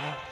Yeah.